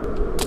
you